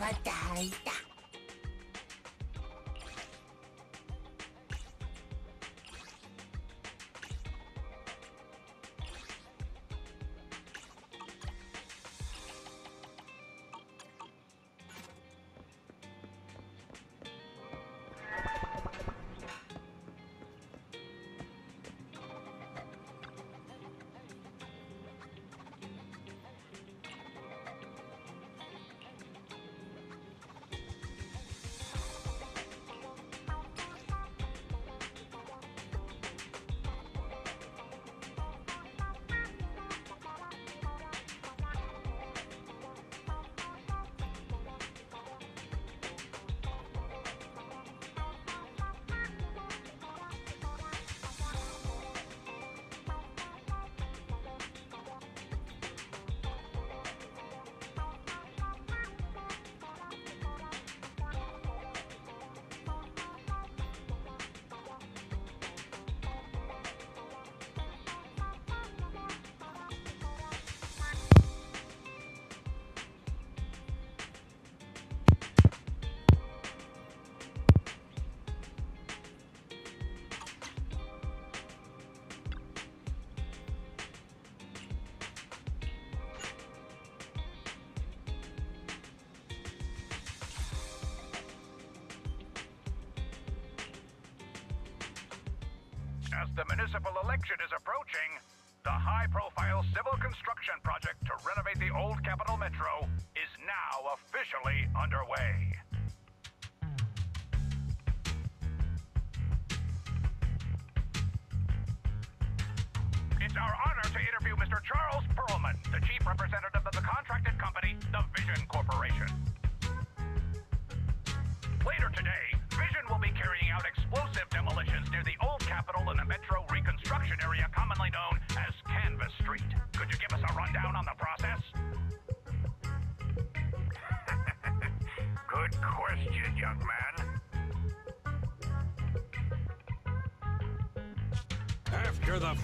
Patata. As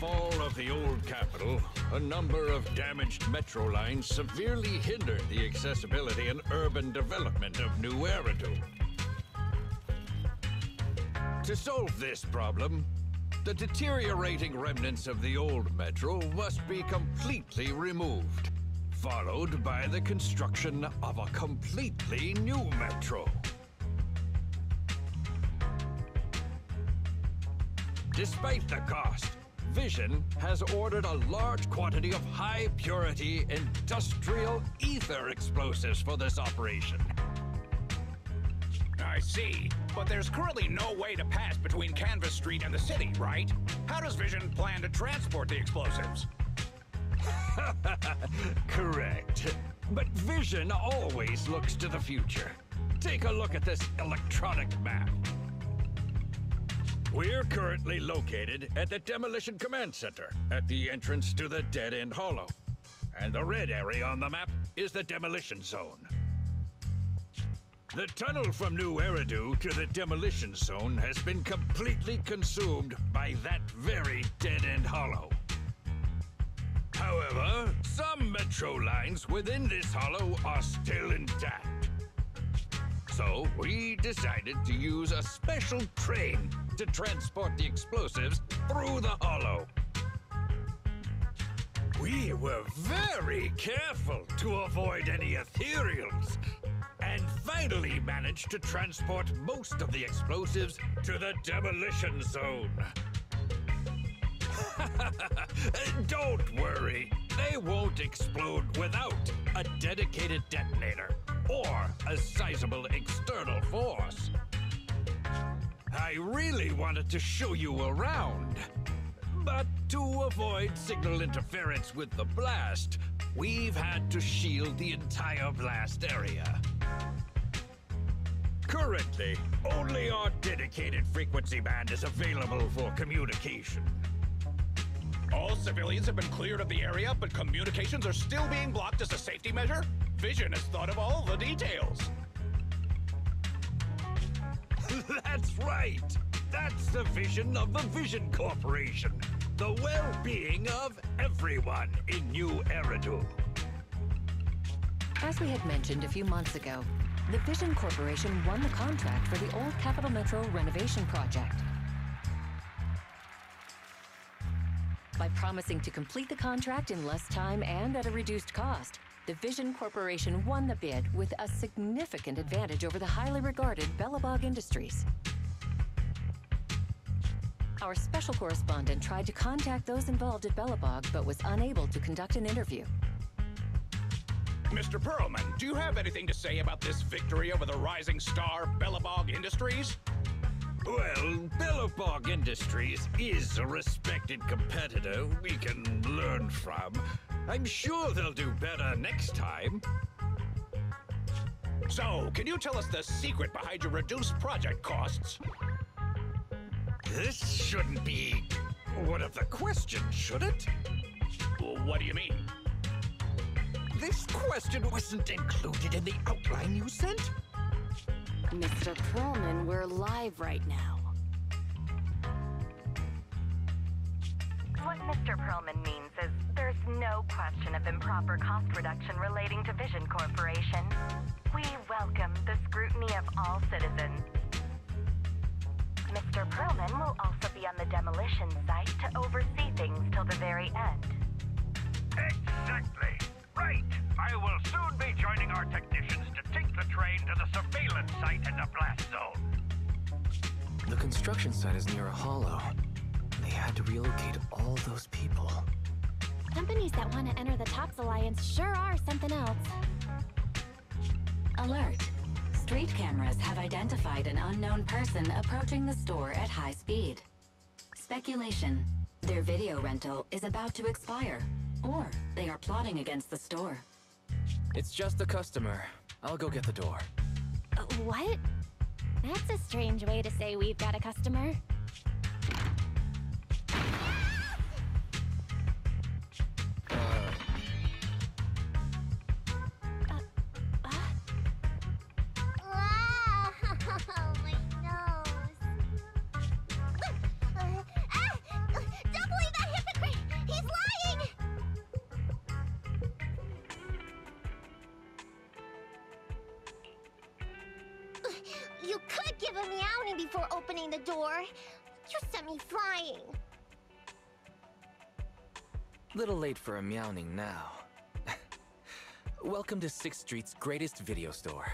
fall of the old capital, a number of damaged metro lines severely hindered the accessibility and urban development of New Eridu. To solve this problem, the deteriorating remnants of the old metro must be completely removed, followed by the construction of a completely new metro. Despite the cost, Vision has ordered a large quantity of high purity industrial ether explosives for this operation. I see. But there's currently no way to pass between Canvas Street and the city, right? How does Vision plan to transport the explosives? Correct. But Vision always looks to the future. Take a look at this electronic map. We're currently located at the Demolition Command Center, at the entrance to the Dead End Hollow. And the red area on the map is the Demolition Zone. The tunnel from New Eridu to the Demolition Zone has been completely consumed by that very Dead End Hollow. However, some metro lines within this hollow are still intact. So we decided to use a special train to transport the explosives through the hollow. We were very careful to avoid any ethereals, and finally managed to transport most of the explosives to the demolition zone. Don't worry, they won't explode without a dedicated detonator or a sizable external force. I really wanted to show you around, but to avoid signal interference with the blast, we've had to shield the entire blast area. Currently, only our dedicated frequency band is available for communication. All civilians have been cleared of the area, but communications are still being blocked as a safety measure? Vision has thought of all the details. That's right! That's the vision of the Vision Corporation. The well-being of everyone in New Eridu. As we had mentioned a few months ago, the Vision Corporation won the contract for the Old Capital Metro renovation project. By promising to complete the contract in less time and at a reduced cost, the Vision Corporation won the bid with a significant advantage over the highly regarded Belobog Industries. Our special correspondent tried to contact those involved at Belobog but was unable to conduct an interview. Mr. Pearlman, do you have anything to say about this victory over the rising star Belobog Industries? Well, Belobog Industries is a respected competitor we can learn from. I'm sure they'll do better next time. So, can you tell us the secret behind your reduced project costs? This shouldn't be one of the questions, should it? What do you mean? This question wasn't included in the outline you sent? Mr. Pearlman, we're live right now. What Mr. Pearlman means is there's no question of improper cost reduction relating to Vision Corporation. We welcome the scrutiny of all citizens. Mr. Pearlman will also be on the demolition site to oversee things till the very end. Exactly. Right. I will soon be joining our technicians to take the train to the surveillance site in the blast zone. The construction site is near a hollow. They had to relocate all those people. Companies that want to enter the TOPS Alliance sure are something else. Alert! Street cameras have identified an unknown person approaching the store at high speed. Speculation. Their video rental is about to expire. Or they are plotting against the store. It's just a customer. I'll go get the door. Uh, what? That's a strange way to say we've got a customer. For a meowing now. Welcome to 6th Street's greatest video store.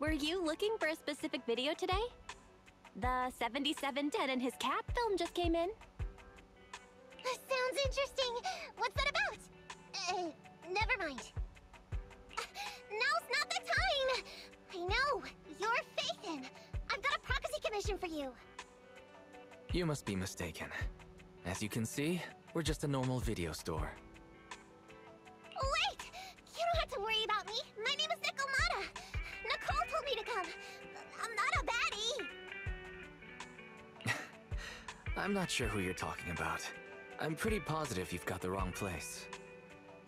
Were you looking for a specific video today? The 7710 and his cat film just came in. Sounds interesting. What's that about? Uh, never mind. Uh, Now's not the time! I know. You're Phaethon. I've got a prophecy commission for you. You must be mistaken. As you can see, we're just a normal video store. Wait! You don't have to worry about me. My name is Nekomata. Nicole told me to come. I'm not a baddie. I'm not sure who you're talking about. I'm pretty positive you've got the wrong place.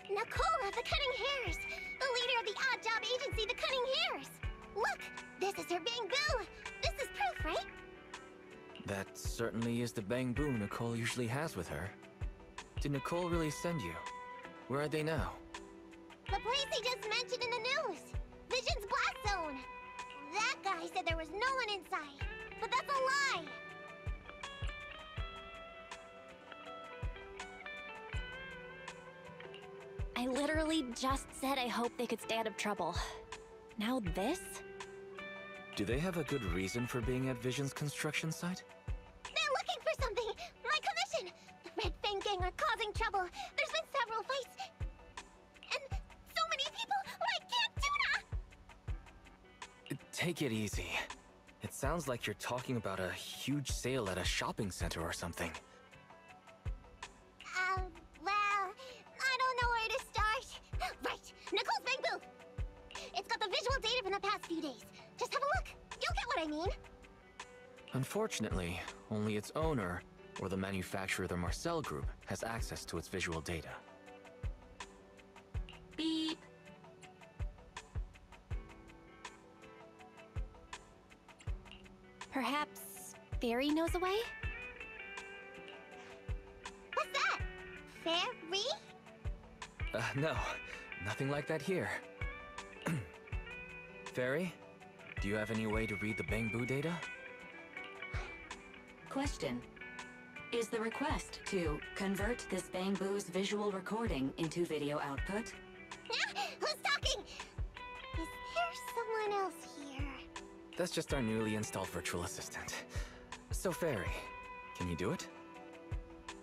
Nicole of the Cunning Hares. The leader of the odd job agency, the Cunning Hares. Look, this is her Bangboo. This is proof, right? That certainly is the Bangboo Nicole usually has with her. Did Nicole really send you? Where are they now? The place they just mentioned in the news. Vision's Blast Zone. That guy said there was no one inside. But that's a lie. I literally just said I hope they could stay out of trouble. Now this? Do they have a good reason for being at Vision's construction site? Trouble. There's been several fights. And so many people. I can't do that. Take it easy. It sounds like you're talking about a huge sale at a shopping center or something. Um, well, I don't know where to start. Right, Nicole's Bangboo. It's got the visual data from the past few days. Just have a look. You'll get what I mean. Unfortunately, only its owner, or the manufacturer the Marcel Group, has access to its visual data. Beep. Perhaps Fairy knows a way? What's that? Fairy? Uh, no. Nothing like that here. Fairy, do you have any way to read the Bangboo data? Question. Is the request to convert this Bangboo's visual recording into video output? Who's talking? Is there someone else here? That's just our newly installed virtual assistant. So, Fairy, can you do it?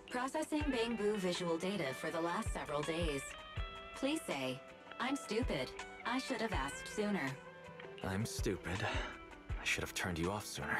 Processing bamboo visual data for the last several days. Please say, I'm stupid. I should have asked sooner. I'm stupid. I should have turned you off sooner.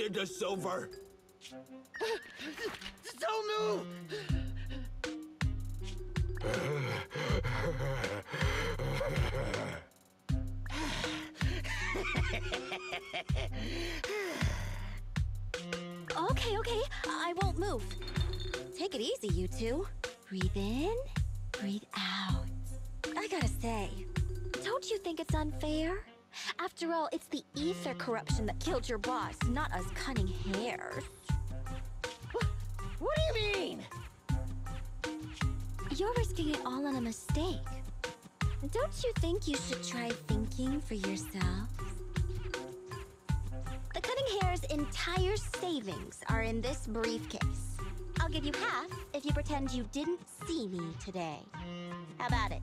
Did to Silver! Don't! Okay, okay, I won't move. Take it easy, you two. Breathe in, breathe out. I gotta say, don't you think it's unfair? After all, it's the ether corruption that killed your boss, not us cunning hares. What do you mean? You're risking it all on a mistake. Don't you think you should try thinking for yourself? The Cunning Hare's entire savings are in this briefcase. I'll give you half if you pretend you didn't see me today. How about it?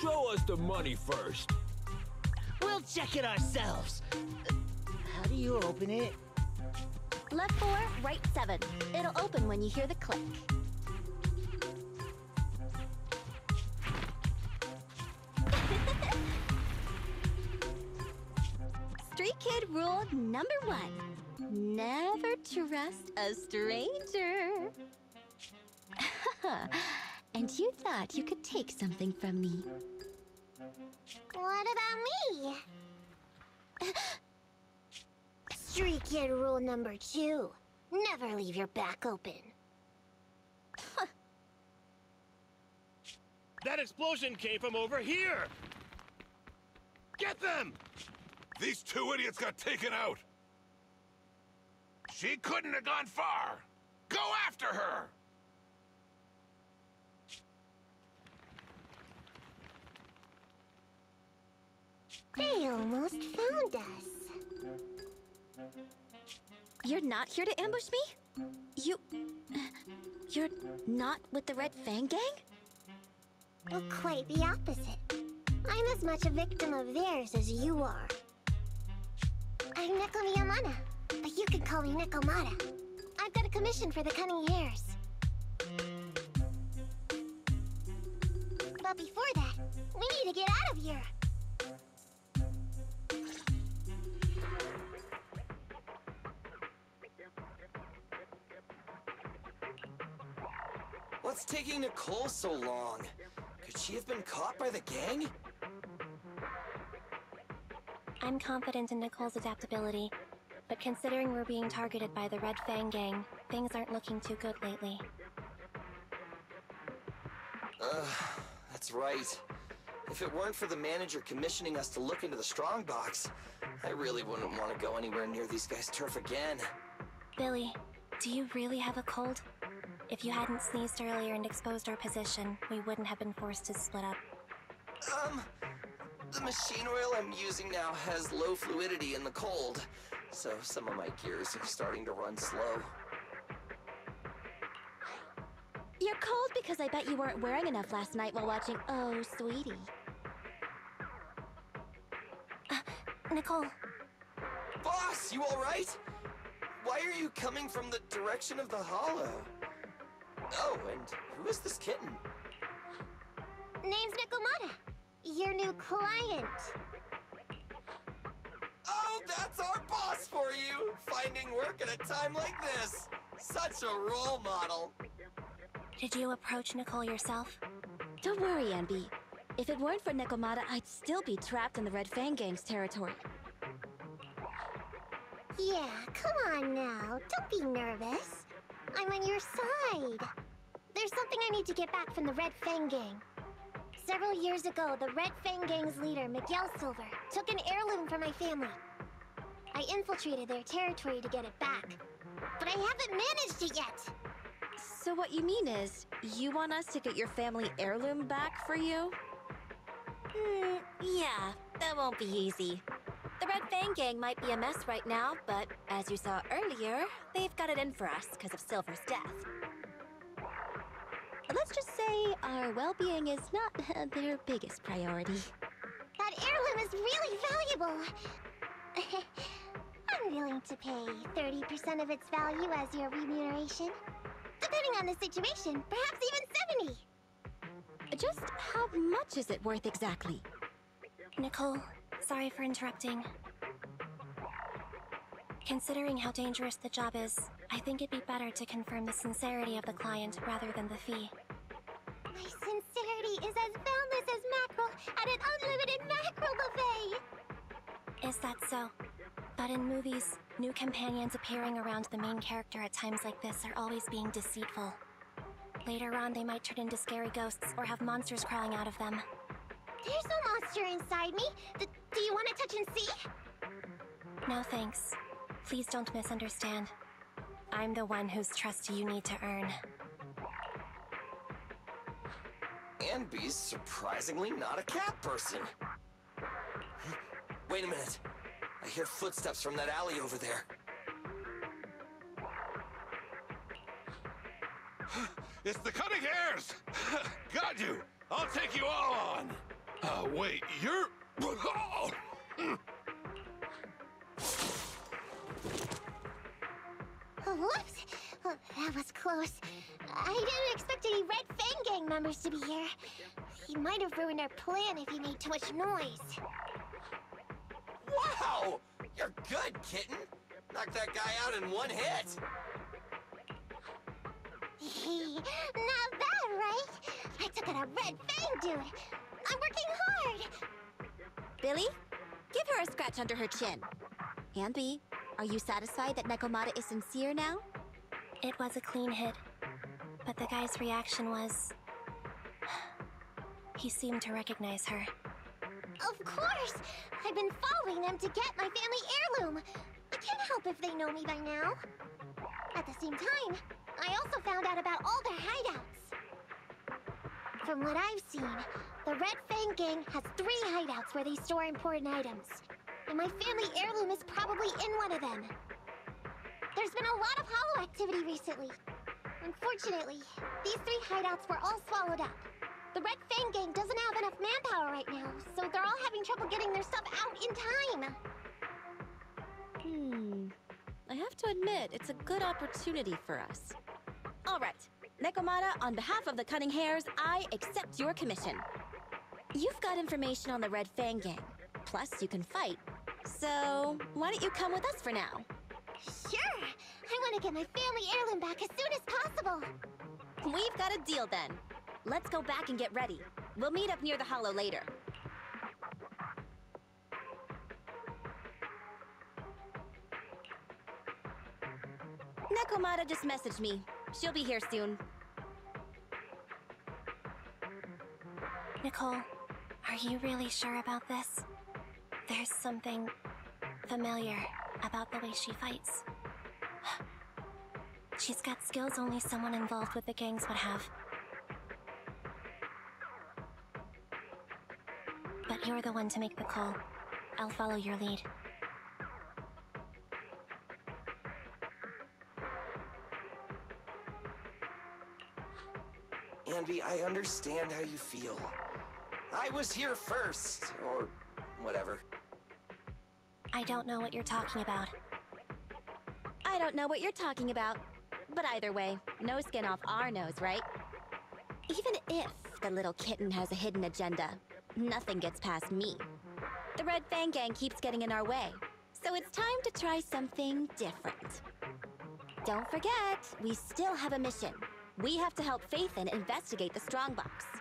Show us the money first. We'll check it ourselves. How do you open it? Left four, right seven. It'll open when you hear the click. Street Kid rule number one never trust a stranger. and you thought you could take something from me. What about me? Street Kid rule number two. Never leave your back open. That explosion came from over here! Get them! These two idiots got taken out. She couldn't have gone far. Go after her. They almost found us. You're not here to ambush me? You. You're not with the Red Fang Gang? Well, quite the opposite. I'm as much a victim of theirs as you are. I'm Nekomiya Mana, but you can call me Nekomata. I've got a commission for the Cunning Hares. But before that, we need to get out of here. Taking Nicole so long? Could she have been caught by the gang? I'm confident in Nicole's adaptability, but considering we're being targeted by the Red Fang Gang, things aren't looking too good lately. Ugh, that's right. If it weren't for the manager commissioning us to look into the strongbox, I really wouldn't want to go anywhere near these guys' turf again. Billy, do you really have a cold? If you hadn't sneezed earlier and exposed our position, we wouldn't have been forced to split up. Um, the machine oil I'm using now has low fluidity in the cold, so some of my gears are starting to run slow. You're cold because I bet you weren't wearing enough last night while watching Oh, Sweetie. Nicole, Boss, you alright? Why are you coming from the direction of the hollow? Oh, and who is this kitten? Name's Nekomata. Your new client. Oh, that's our boss for you! Finding work at a time like this! Such a role model! did you approach Nicole yourself? Don't worry, Anby. If it weren't for Nekomata, I'd still be trapped in the Red Fang Gang's territory. Yeah, come on now. Don't be nervous. I'm on your side. There's something I need to get back from the Red Fang Gang. Several years ago, the Red Fang Gang's leader, Miguel Silver, took an heirloom from my family. I infiltrated their territory to get it back. But I haven't managed it yet. So what you mean is, you want us to get your family heirloom back for you? Hmm, yeah, that won't be easy. The Red Fang Gang might be a mess right now, but as you saw earlier, they've got it in for us because of Silver's death. Let's just say our well-being is not uh, their biggest priority. That heirloom is really valuable. I'm willing to pay 30% of its value as your remuneration. Depending on the situation, perhaps even 70. Just how much is it worth exactly? Nicole, sorry for interrupting. Considering how dangerous the job is, I think it'd be better to confirm the sincerity of the client rather than the fee. My sincerity is as boundless as mackerel at an unlimited mackerel buffet! Is that so? But in movies, new companions appearing around the main character at times like this are always being deceitful. Later on, they might turn into scary ghosts or have monsters crawling out of them. There's no monster inside me. D do you want to touch and see? No thanks. Please don't misunderstand. I'm the one whose trust you need to earn. Anby's surprisingly not a cat person. Wait a minute. I hear footsteps from that alley over there. It's the Cunning Hares! Got you! I'll take you all on! Uh, wait, you're... close. I didn't expect any Red Fang Gang members to be here. He might have ruined our plan if he made too much noise. Wow! You're good, kitten! Knocked that guy out in one hit! Not bad, right? I took out a Red Fang dude. I'm working hard. Billy, give her a scratch under her chin. Anby, are you satisfied that Nekomata is sincere now? It was a clean hit, but the guy's reaction was. He seemed to recognize her. Of course! I've been following them to get my family heirloom. I can't help if they know me by now. At the same time, I also found out about all their hideouts. From what I've seen, the Red Fang Gang has three hideouts where they store important items. And my family heirloom is probably in one of them. There's been a lot of hollow activity recently. Unfortunately, these three hideouts were all swallowed up. The Red Fang Gang doesn't have enough manpower right now, so they're all having trouble getting their stuff out in time. Hmm. I have to admit, it's a good opportunity for us. All right. Nekomata, on behalf of the Cunning Hares, I accept your commission. You've got information on the Red Fang Gang. Plus, you can fight. So, why don't you come with us for now? Sure! I want to get my family heirloom back as soon as possible. We've got a deal then. Let's go back and get ready. We'll meet up near the hollow later. Nekomata just messaged me. She'll be here soon. Nicole, are you really sure about this? There's something familiar about the way she fights. She's got skills only someone involved with the gangs would have. But you're the one to make the call. I'll follow your lead. Anby, I understand how you feel. I was here first, or whatever. I don't know what you're talking about. I don't know what you're talking about. But either way, no skin off our nose, right? Even if the little kitten has a hidden agenda, nothing gets past me. The Red Fang Gang keeps getting in our way, so it's time to try something different. Don't forget, we still have a mission. We have to help Phaethon investigate the Strongbox.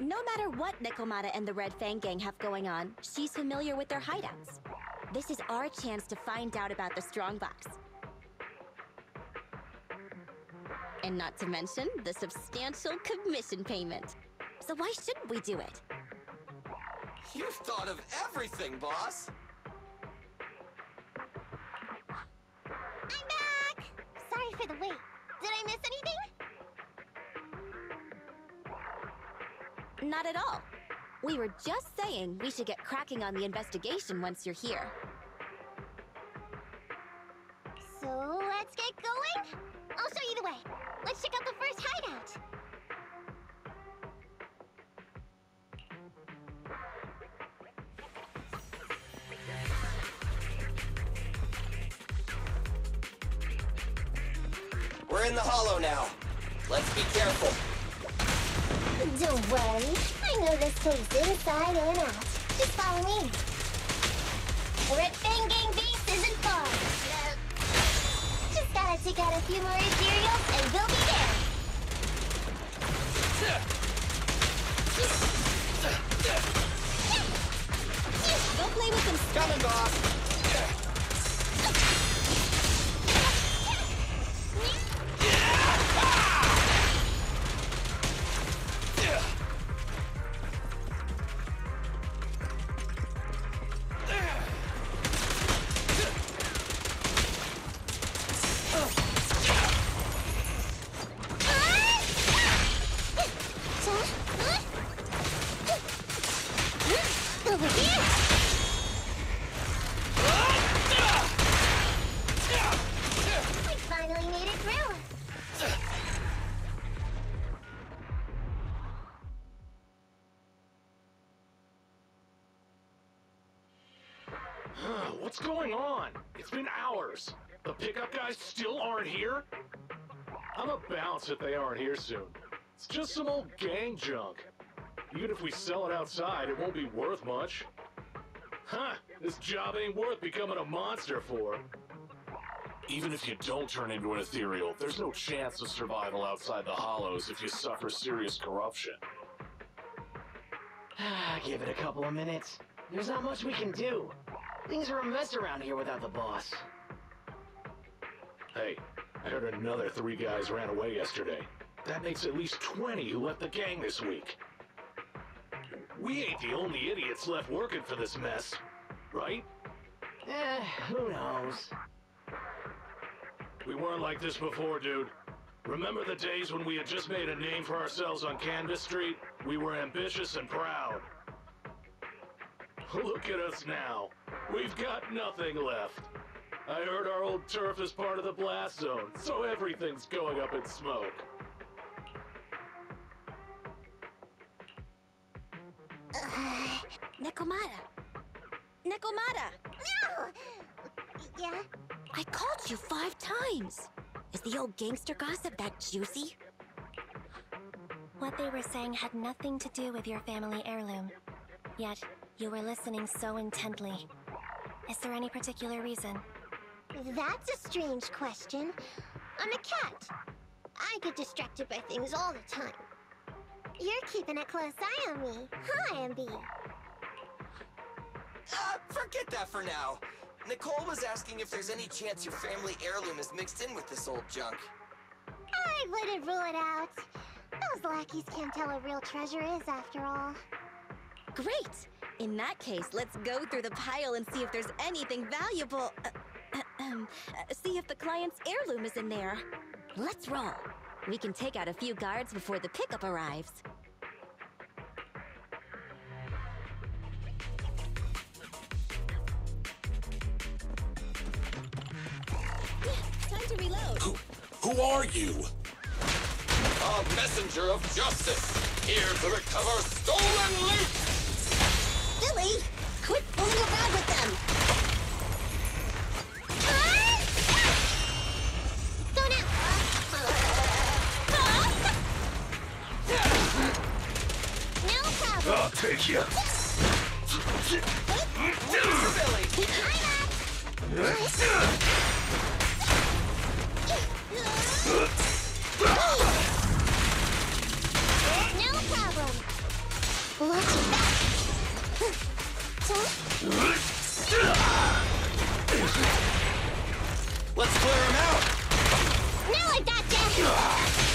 No matter what Nekomata and the Red Fang Gang have going on, she's familiar with their hideouts. This is our chance to find out about the Strongbox. And not to mention the substantial commission payment. So why shouldn't we do it? You've thought of everything, boss! I'm back! Sorry for the wait. Did I miss anything? Not at all. We were just saying we should get cracking on the investigation once you're here. The Red Fang Gang base isn't far. Uh, just gotta take out a few more some old gang junk. Even if we sell it outside, it won't be worth much. Huh, this job ain't worth becoming a monster for. Even if you don't turn into an ethereal, there's no chance of survival outside the hollows if you suffer serious corruption. Ah, give it a couple of minutes. There's not much we can do. Things are a mess around here without the boss. Hey, I heard another three guys ran away yesterday. That makes at least 20 who left the gang this week. We ain't the only idiots left working for this mess, right? Eh, who knows? We weren't like this before, dude. Remember the days when we had just made a name for ourselves on Canvas Street? We were ambitious and proud. Look at us now. We've got nothing left. I heard our old turf is part of the blast zone, so everything's going up in smoke. Uh, Nekomata! Nekomata! No! Yeah? I called you five times! Is the old gangster gossip that juicy? What they were saying had nothing to do with your family heirloom. Yet, you were listening so intently. Is there any particular reason? That's a strange question. I'm a cat. I get distracted by things all the time. You're keeping a close eye on me, huh, Anby? Uh, forget that for now. Nicole was asking if there's any chance your family heirloom is mixed in with this old junk. I wouldn't rule it out. Those lackeys can't tell what real treasure is, after all. Great! In that case, let's go through the pile and see if there's anything valuable. Uh, uh. Ahem. Uh, see if the client's heirloom is in there. Let's roll. We can take out a few guards before the pickup arrives. Time to reload. Who, who are you? A messenger of justice, here to recover stolen loot! Billy, quit fooling around with them. Take you. No problem! Watch your back! Let's clear him out! Now I gotcha!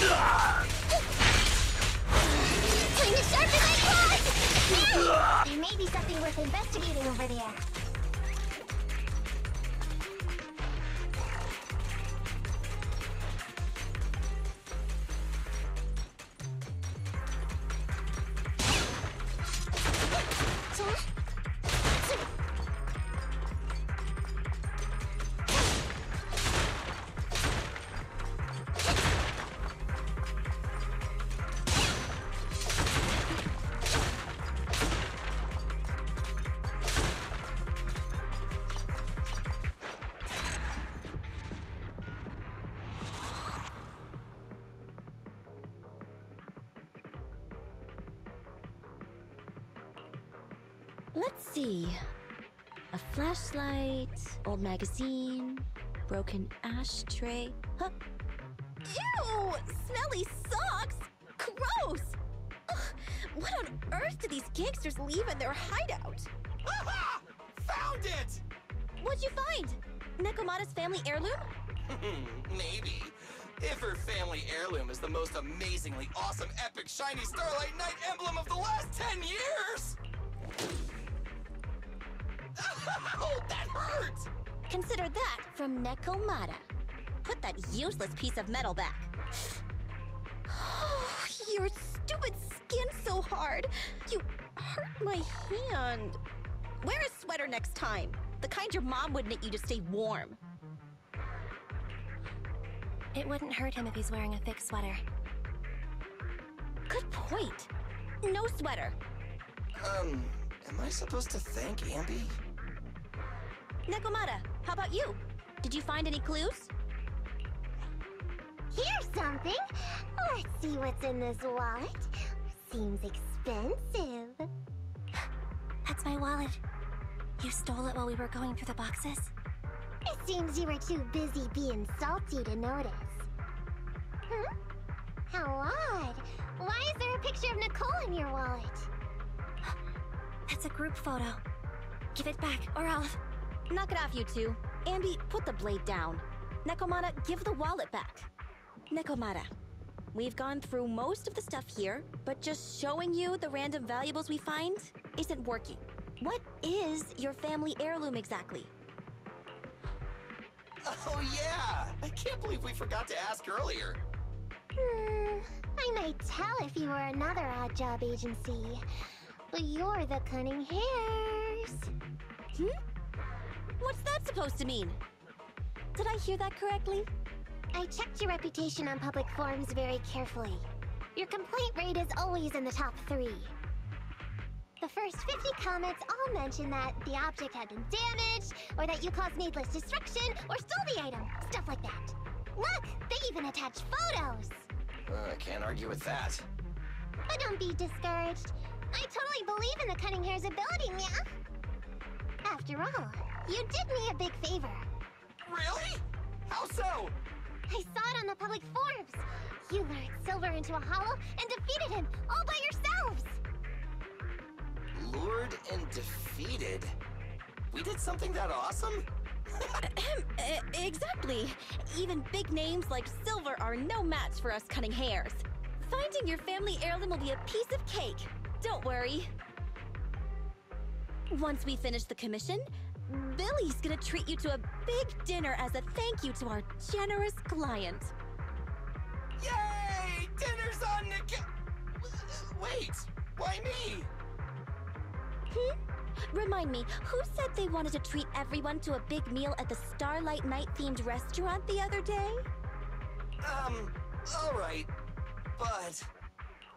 Time something worth investigating over there. Let's see. A flashlight, old magazine, broken ashtray. Huh? Ew! Smelly socks! Gross! Ugh, what on earth do these gangsters leave in their hideout? Found it! What'd you find? Nekomata's family heirloom? Maybe. If her family heirloom is the most amazingly awesome, epic, shiny Starlight Knight emblem of the last 10 years! Consider that from Nekomata. Put that useless piece of metal back. Oh, Your stupid skin's so hard. You hurt my hand. Wear a sweater next time. The kind your mom would knit you to stay warm. It wouldn't hurt him if he's wearing a thick sweater. Good point. No sweater. Um, am I supposed to thank Anby? Nekomata, how about you? Did you find any clues? Here's something! Let's see what's in this wallet. Seems expensive. That's my wallet. You stole it while we were going through the boxes? It seems you were too busy being salty to notice. Huh? How odd. Why is there a picture of Nicole in your wallet? That's a group photo. Give it back, or I'll. Knock it off, you two. Anby, put the blade down. Nekomata, give the wallet back. Nekomata, we've gone through most of the stuff here, but just showing you the random valuables we find isn't working. What is your family heirloom exactly? Oh, yeah! I can't believe we forgot to ask earlier. Hmm, I might tell if you were another odd job agency. But you're the cunning hares. Hmm? What's that supposed to mean? Did I hear that correctly? I checked your reputation on public forums very carefully. Your complaint rate is always in the top three. The first 50 comments all mention that the object had been damaged, or that you caused needless destruction, or stole the item. Stuff like that. Look, they even attach photos! Uh, I can't argue with that. But don't be discouraged. I totally believe in the Cunning Hare's ability, Mia. After all, you did me a big favor. Really? How so? I saw it on the public forums. You lured Silver into a hollow and defeated him all by yourselves. Lured and defeated? We did something that awesome? Exactly. Even big names like Silver are no match for us Cunning Hares. Finding your family heirloom will be a piece of cake. Don't worry. Once we finish the commission, Billy's gonna treat you to a big dinner as a thank you to our generous client. Yay! Dinner's on Nick. Wait, why me? Hmm? Remind me, who said they wanted to treat everyone to a big meal at the Starlight Night themed restaurant the other day? Um, alright. But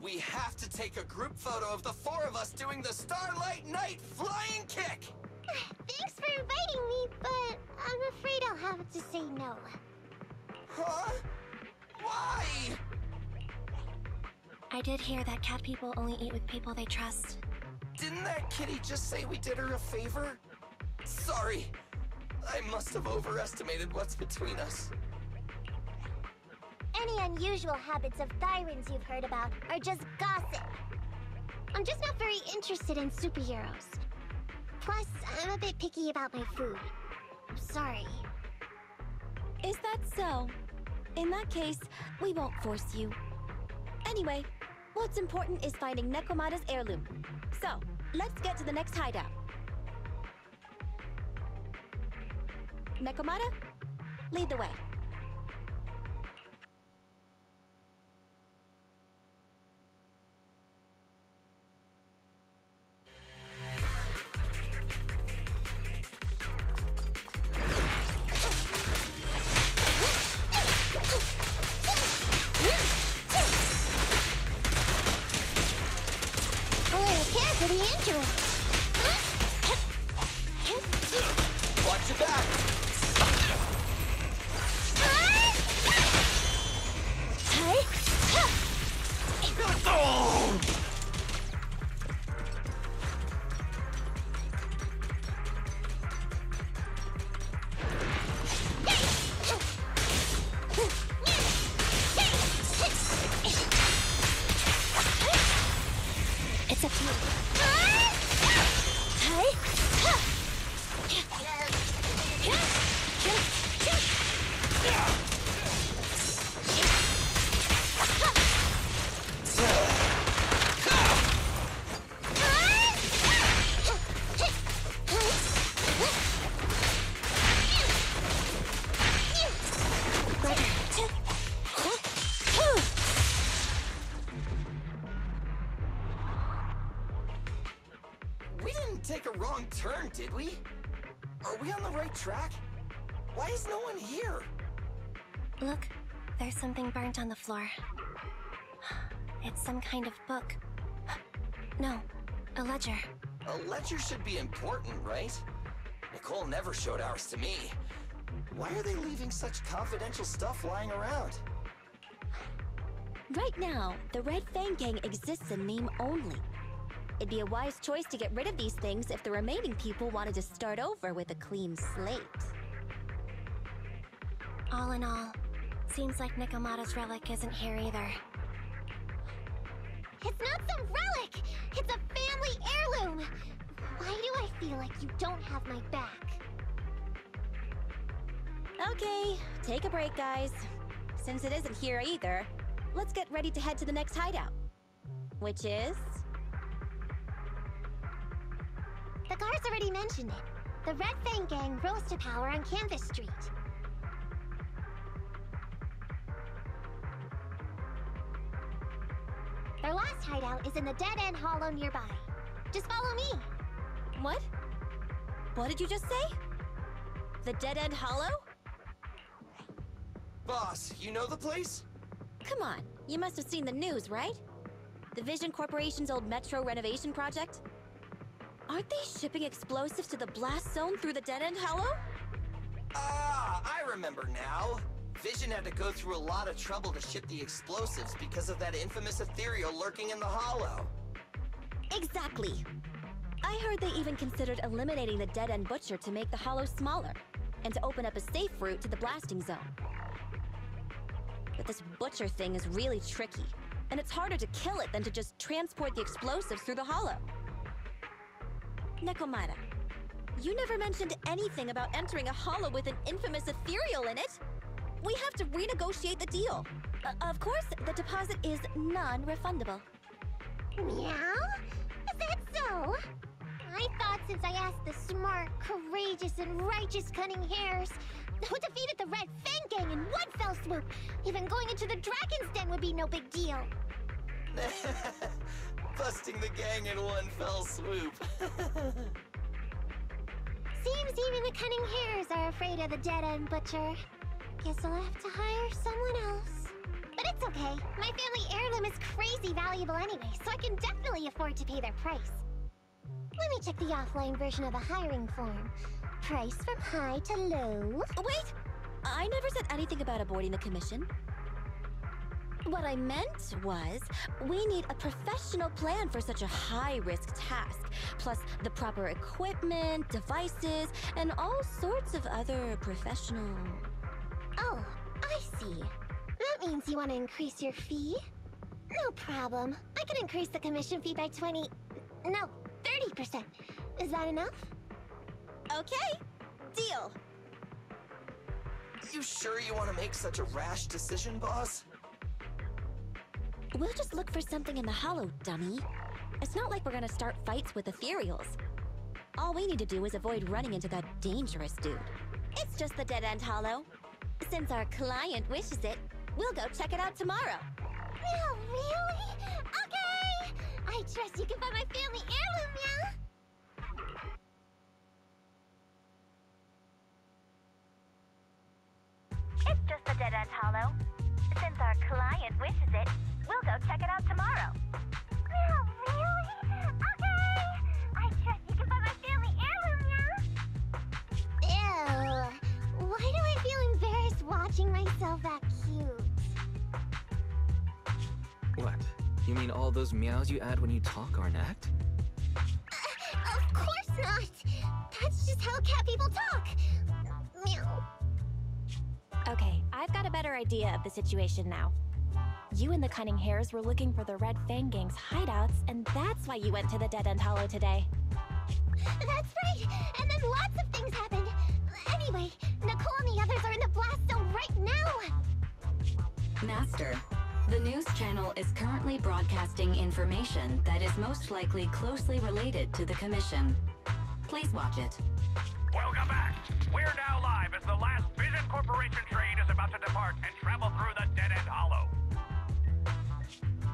we have to take a group photo of the four of us doing the Starlight Night flying kick! Thanks for inviting me, but I'm afraid I'll have to say no. Huh? Why? I did hear that cat people only eat with people they trust. Didn't that kitty just say we did her a favor? Sorry. I must have overestimated what's between us. Any unusual habits of Thirens you've heard about are just gossip. I'm just not very interested in superheroes. Plus, I'm a bit picky about my food. I'm sorry. Is that so? In that case, we won't force you. Anyway, what's important is finding Nekomata's heirloom. So, let's get to the next hideout. Nekomata, lead the way. Track? Why is no one here? Look, there's something burnt on the floor. It's some kind of book. No, a ledger. A ledger should be important, right? Nicole never showed ours to me. Why are they leaving such confidential stuff lying around? Right now, the Red Fang Gang exists in name only. It'd be a wise choice to get rid of these things if the remaining people wanted to start over with a clean slate. All in all, seems like Nekomata's relic isn't here either. It's not some relic! It's a family heirloom! Why do I feel like you don't have my back? Okay, take a break, guys. Since it isn't here either, let's get ready to head to the next hideout. Which is. The guards already mentioned it. The Red Fang Gang rose to power on Canvas Street. Their last hideout is in the Dead End Hollow nearby. Just follow me. What? What did you just say? The Dead End Hollow? Boss, you know the place? Come on, you must have seen the news, right? The Vision Corporation's old metro renovation project? Aren't they shipping explosives to the blast zone through the Dead End Hollow? Ah, I remember now. Vision had to go through a lot of trouble to ship the explosives because of that infamous ethereal lurking in the hollow. Exactly. I heard they even considered eliminating the Dead End Butcher to make the hollow smaller, and to open up a safe route to the blasting zone. But this Butcher thing is really tricky, and it's harder to kill it than to just transport the explosives through the hollow. Nekomata, you never mentioned anything about entering a hollow with an infamous ethereal in it. We have to renegotiate the deal. Uh, of course, the deposit is non-refundable. Meow? Is that so? I thought since I asked the smart, courageous, and righteous Cunning Hares, who defeated the Red Fang Gang in one fell swoop. Even going into the Dragon's Den would be no big deal. Busting the gang in one fell swoop. Seems even the Cunning Hares are afraid of the Dead End Butcher. Guess I'll have to hire someone else. But it's okay. My family heirloom is crazy valuable anyway, so I can definitely afford to pay their price. Let me check the offline version of the hiring form. Price from high to low. Wait! I never said anything about avoiding the commission. What I meant was, we need a professional plan for such a high-risk task, plus the proper equipment, devices, and all sorts of other professional... Oh, I see. That means you want to increase your fee? No problem. I can increase the commission fee by 20... No, 30%. Is that enough? Okay, deal. You sure you want to make such a rash decision, boss? We'll just look for something in the hollow, dummy. It's not like we're gonna start fights with ethereals. All we need to do is avoid running into that dangerous dude. It's just the Dead End Hollow. Since our client wishes it, we'll go check it out tomorrow. Oh, really? Okay! I trust you can find my family heirloom, yeah? It's just the Dead End Hollow. Since our client wishes it, we'll go check it out tomorrow. Oh, really? Okay! I trust you can find my family heirloom, yeah? Ew. Why do I feel embarrassed watching myself act cute? What? You mean all those meows you add when you talk are an act? Uh, of course not! That's just how cat people talk! Meow. Okay, I've got a better idea of the situation now. You and the Cunning Hares were looking for the Red Fang Gang's hideouts, and that's why you went to the Dead End Hollow today. That's right! And then lots of things happened! Anyway, Nicole and the others are in the blast zone right now! Master, the news channel is currently broadcasting information that is most likely closely related to the Commission. Please watch it. Welcome back. We're now live as the last Vision Corporation train is about to depart and travel through the Dead End Hollow.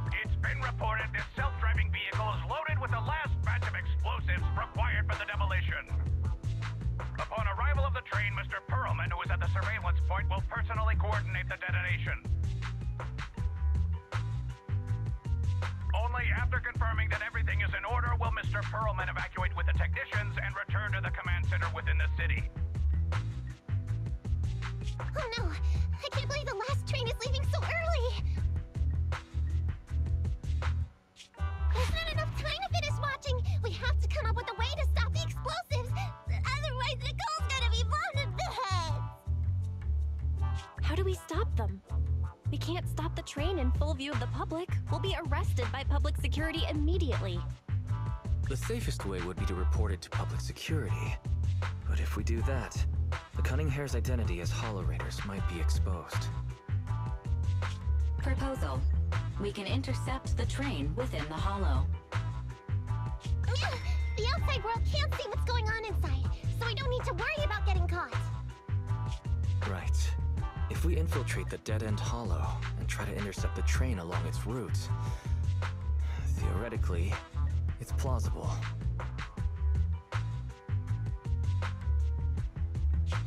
It's been reported this self-driving vehicle is loaded with the last batch of explosives required for the demolition. Upon arrival of the train, Mr. Pearlman, who is at the surveillance point, will personally coordinate the detonation. Only after confirming that everything is in order will Mr. Pearlman evacuate with the technicians and return to the command center within the city. Oh no! I can't believe the last train is leaving so early! There's not enough time to finish watching! We have to come up with a way to stop the explosives! Otherwise, Nicole's gonna be blown to bits! How do we stop them? We can't stop the train in full view of the public. We'll be arrested by public security immediately. The safest way would be to report it to public security. But if we do that, the Cunning Hare's identity as Hollow Raiders might be exposed. Proposal. We can intercept the train within the hollow. The outside world can't see what's going on inside, so we don't need to worry about getting caught. Right. If we infiltrate the Dead End Hollow and try to intercept the train along its route, theoretically, it's plausible.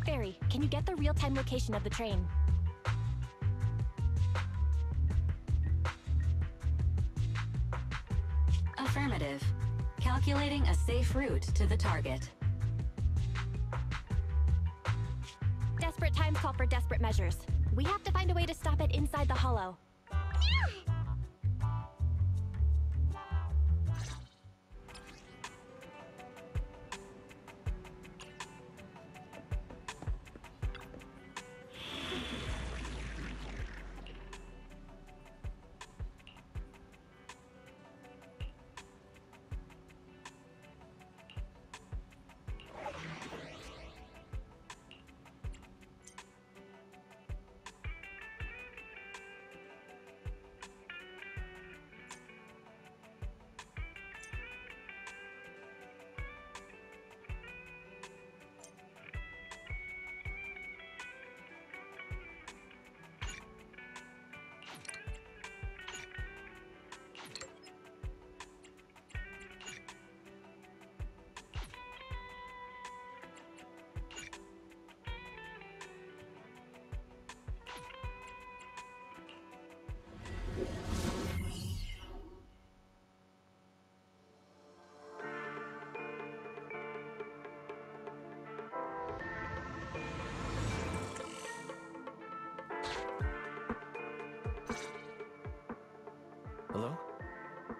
Fairy, can you get the real-time location of the train? Affirmative. Calculating a safe route to the target. Times call for desperate measures. We have to find a way to stop it inside the hollow. Hello?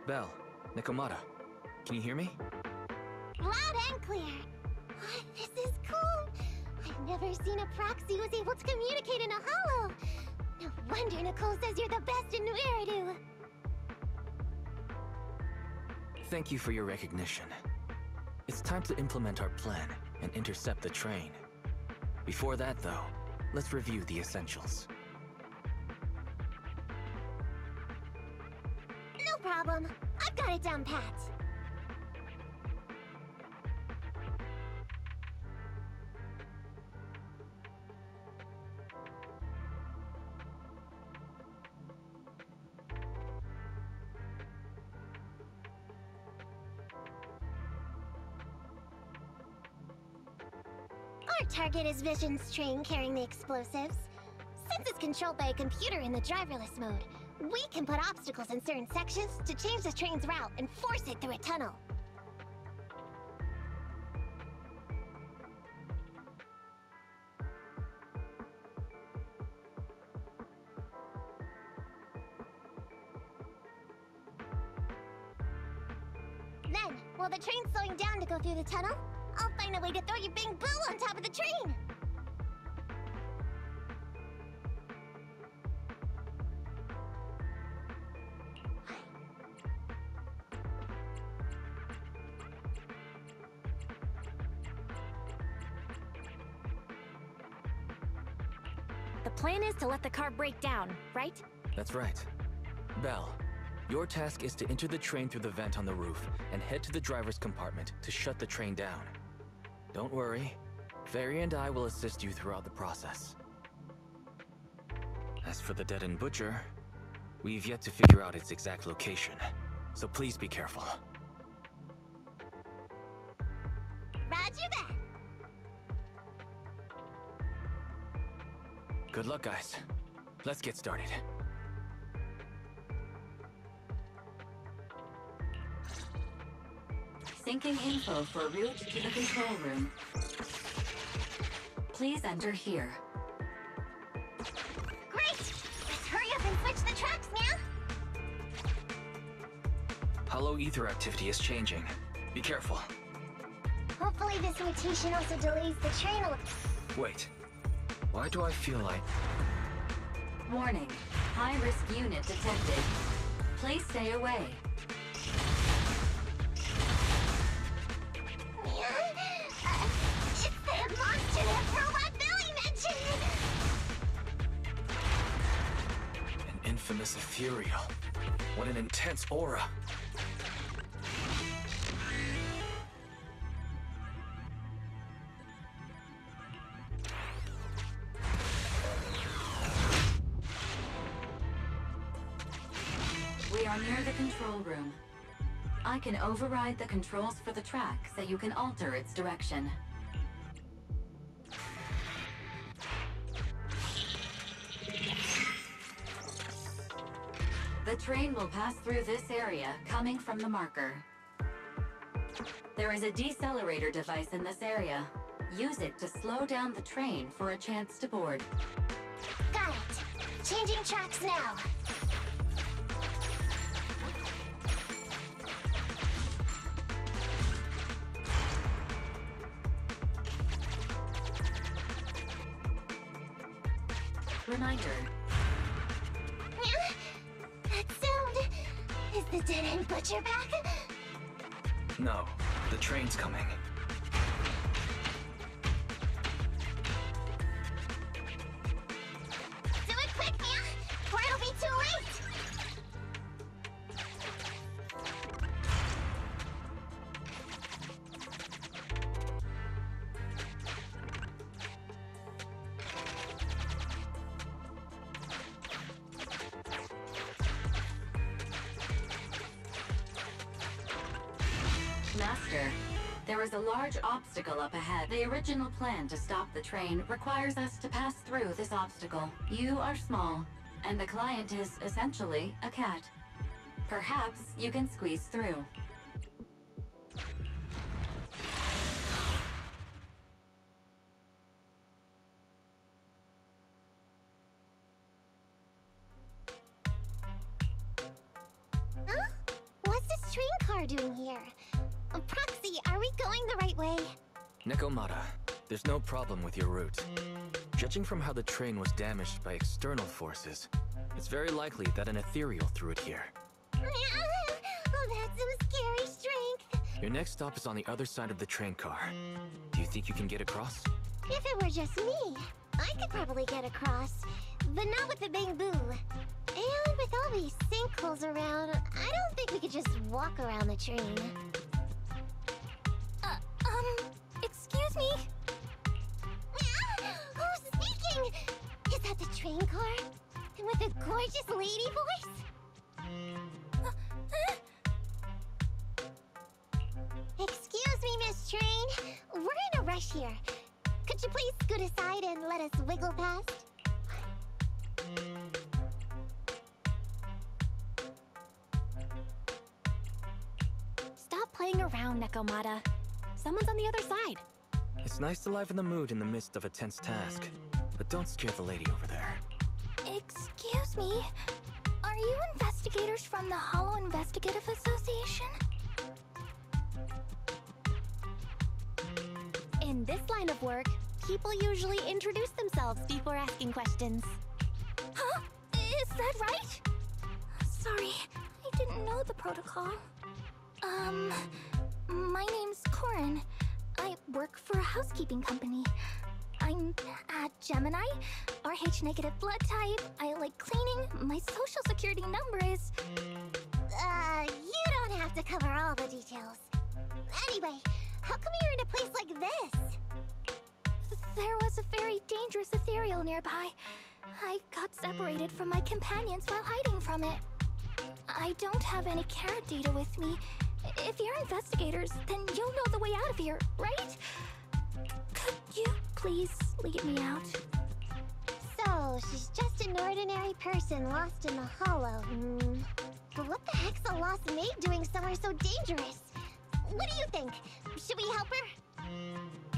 Belle, Nekomata. Can you hear me? Loud and clear. Oh, this is cool. I've never seen a proxy who's able to communicate in a hollow. No wonder Nicole says you're the best in New Eridu. Thank you for your recognition. It's time to implement our plan and intercept the train. Before that, though, let's review the essentials. Down pat. Our target is Vision's train carrying the explosives. Since it's controlled by a computer in the driverless mode, we can put obstacles in certain sections to change the train's route and force it through a tunnel. Then, while the train's slowing down to go through the tunnel, I'll find a way to throw your Bangboo on top of the train! The car break down, right? That's right. Belle, your task is to enter the train through the vent on the roof and head to the driver's compartment to shut the train down. Don't worry, Fairy and I will assist you throughout the process. As for the dead-end butcher, we've yet to figure out its exact location, so please be careful. Roger that! Good luck, guys. Let's get started. Syncing info for route to the control room. Please enter here. Great! Let's hurry up and switch the tracks now! Hollow ether activity is changing. Be careful. Hopefully this mutation also delays the train a little. Wait. Why do I feel like... Warning. High-risk unit detected. Please stay away. An infamous ethereal. What an intense aura. Control room. I can override the controls for the track so you can alter its direction. The train will pass through this area, coming from the marker. There is a decelerator device in this area. Use it to slow down the train for a chance to board. Got it. Changing tracks now. Reminder, That sound. Is the dead end butcher back? No, the train's coming. Original plan to stop the train requires us to pass through this obstacle. You are small, and the client is essentially a cat. Perhaps you can squeeze through. Huh? What's this train car doing here? Uh, Proxy, are we going the right way? Nekomata, there's no problem with your route. Judging from how the train was damaged by external forces, it's very likely that an ethereal threw it here. oh, that's some scary strength. Your next stop is on the other side of the train car. Do you think you can get across? If it were just me, I could probably get across. But not with the Bangboo. And with all these sinkholes around, I don't think we could just walk around the train. Train car? And with a gorgeous lady voice? Excuse me, Miss Train. We're in a rush here. Could you please scoot aside and let us wiggle past? Stop playing around, Nekomata. Someone's on the other side. It's nice to liven the mood in the midst of a tense task. But don't scare the lady over there. Excuse me? Are you investigators from the Hollow Investigative Association? In this line of work, people usually introduce themselves before asking questions. Huh? Is that right? Sorry, I didn't know the protocol. Um, my name's Corin. I work for a housekeeping company. I'm a Gemini, RH negative blood type. I like cleaning. My social security number is. Uh, you don't have to cover all the details. Anyway, how come you're in a place like this? There was a very dangerous ethereal nearby. I got separated from my companions while hiding from it. I don't have any carrot data with me. If you're investigators, then you'll know the way out of here, right? Could you please lead me out? So, she's just an ordinary person lost in the hollow. Hmm. But what the heck's a lost maid doing somewhere so dangerous? What do you think? Should we help her?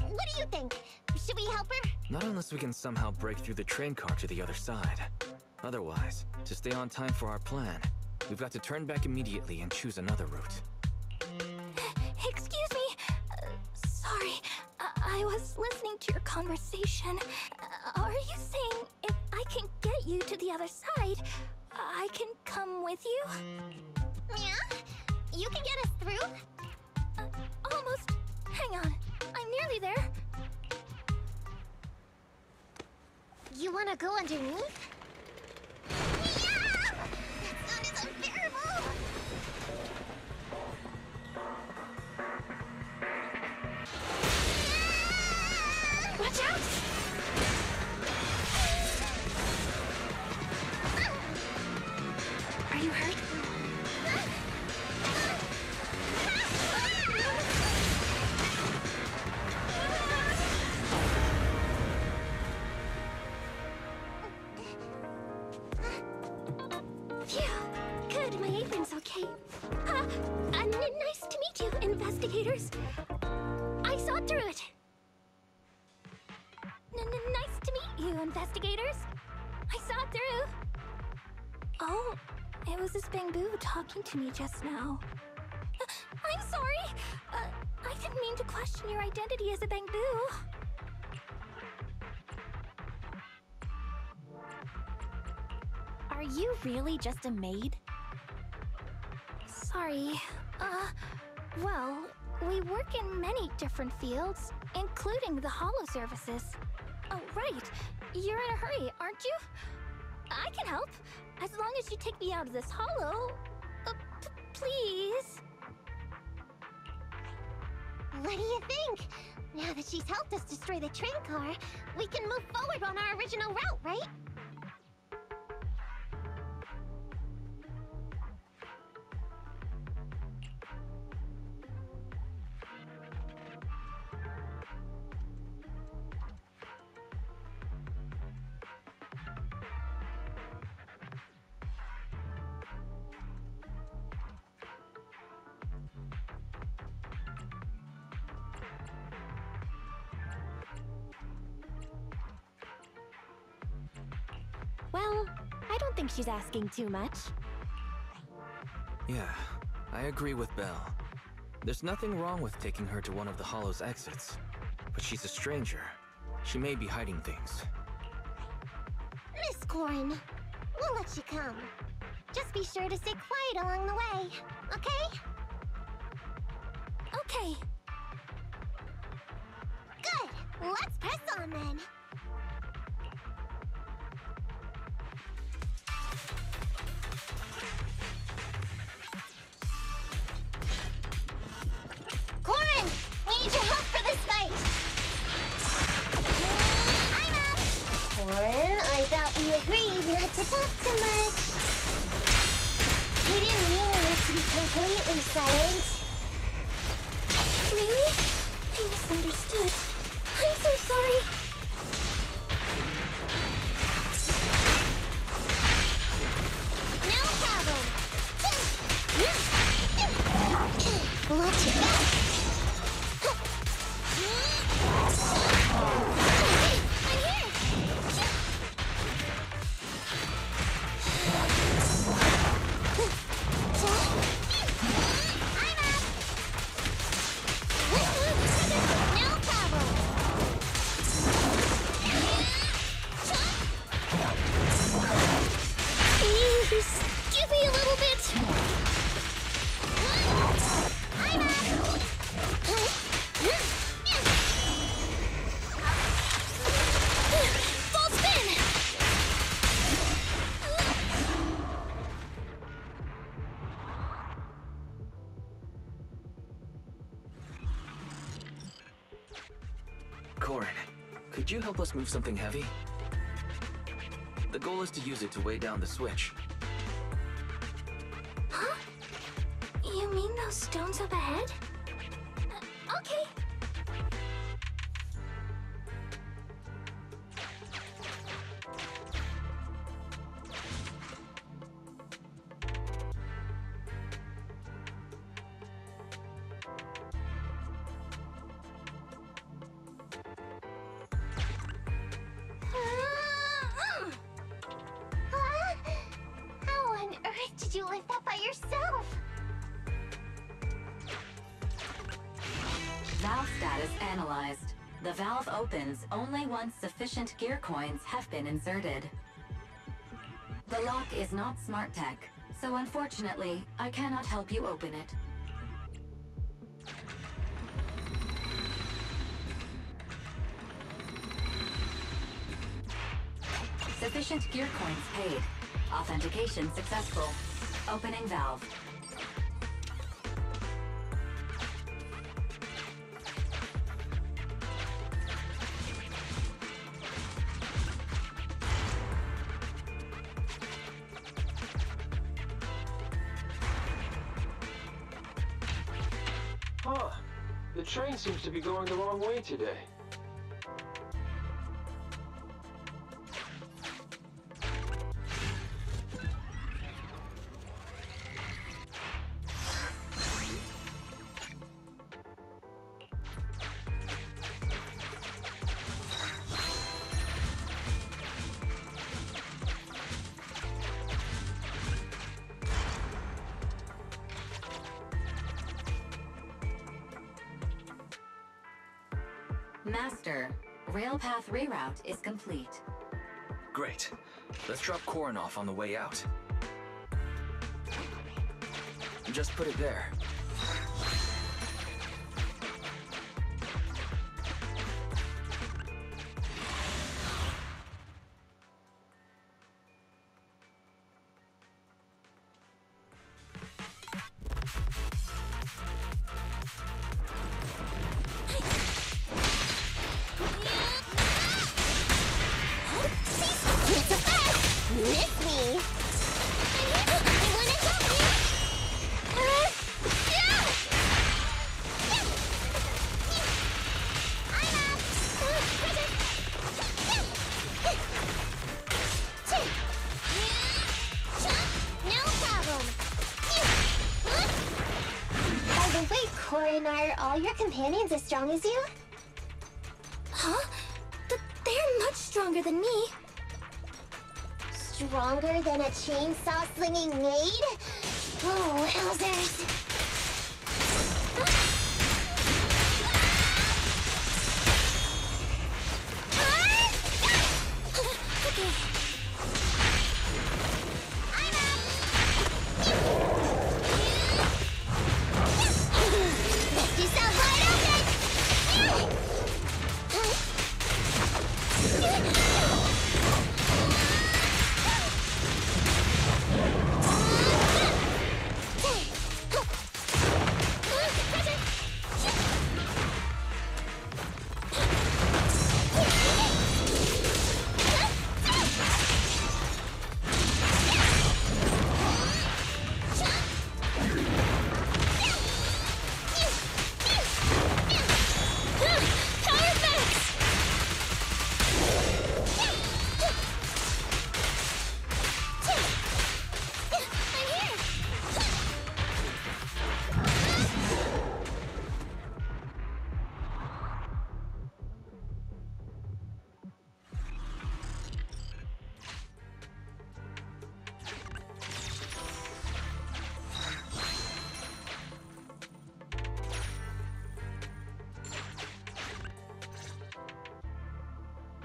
What do you think? Should we help her? Not unless we can somehow break through the train car to the other side. Otherwise, to stay on time for our plan, we've got to turn back immediately and choose another route. I-, was listening to your conversation. Uh, are you saying if I can get you to the other side, I can come with you? Yeah? You can get us through? Uh, almost. Hang on. I'm nearly there. You wanna go underneath? You, investigators. I saw through. Oh, it was this Bangboo talking to me just now. Uh, I'm sorry. Uh, I didn't mean to question your identity as a Bangboo. Are you really just a maid? Sorry. Uh, well, we work in many different fields, including the hollow services. Oh, right. You're in a hurry, aren't you? I can help, as long as you take me out of this hollow. Uh, please. What do you think? Now that she's helped us destroy the train car, we can move forward on our original route, right? She's asking too much. Yeah, I agree with Belle. There's nothing wrong with taking her to one of the Hollow's exits. But she's a stranger. She may be hiding things. Miss Corin, we'll let you come. Just be sure to stay quiet along the way, okay? Okay. Good! Let's press on then! Completely help us move something heavy? The goal is to use it to weigh down the switch. Analyzed. The valve opens only once sufficient gear coins have been inserted. The lock is not smart tech, so unfortunately, I cannot help you open it. Sufficient gear coins paid. Authentication successful. Opening valve. Going way today. 3 route is complete. Great. Let's drop Koronov on the way out. Just put it there. All your companions as strong as you? Huh? Th- they're much stronger than me. Stronger than a chainsaw slinging maid? Oh, wowzers!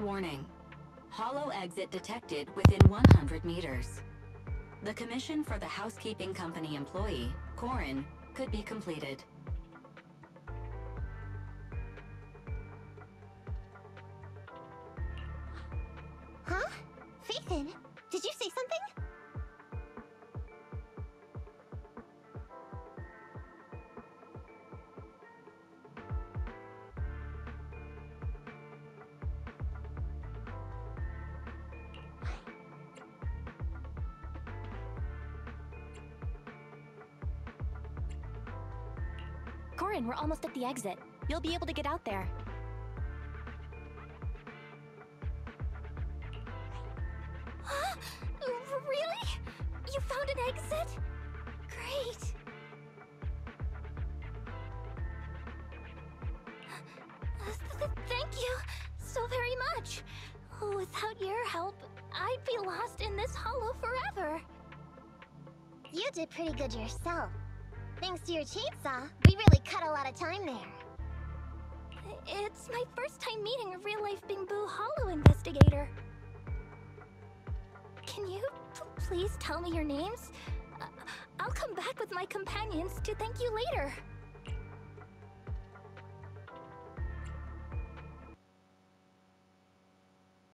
Warning. Hollow exit detected within 100 meters. The commission for the housekeeping company employee, Corin, could be completed. We're almost at the exit. You'll be able to get out there. Really? You found an exit? Great. Th- th- Thank you so very much. Without your help, I'd be lost in this hollow forever. You did pretty good yourself. Thanks to your chainsaw,